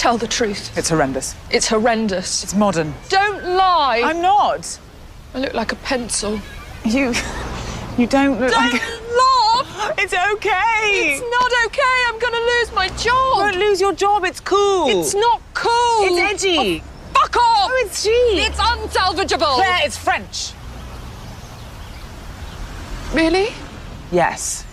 Tell the truth. It's horrendous. It's horrendous. It's modern. Don't lie. I'm not. I look like a pencil. You. You don't look Don't like. laugh. It's okay. It's not okay. I'm going to lose my job. Don't lose your job. It's cool. It's not cool. It's edgy. Oh, fuck off. Oh, it's she. It's unsalvageable. Claire, it's French. Really? Yes.